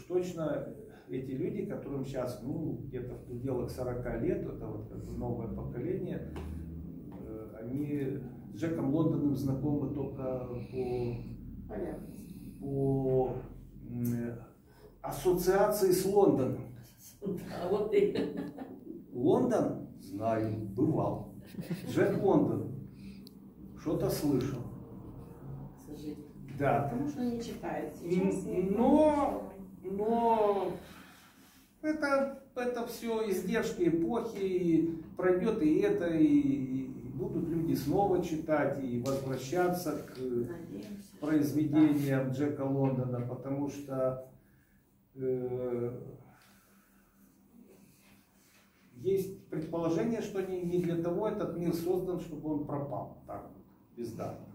уж точно эти люди, которым сейчас, ну, где-то в пределах 40 лет, это вот как бы новое поколение, э, они с Джеком Лондоном знакомы только по, Понятно. по ассоциации с Лондоном. Да, вот и. Лондон? Знаю, бывал. Джек Лондон. Что-то слышал. Да. Потому что не читает сейчас. но это, это все издержки эпохи, и пройдет и это, и, будут люди снова читать и возвращаться к Надеемся. произведениям Джека Лондона, потому что э, есть предположение, что не, не для того этот мир создан, чтобы он пропал так бездарно.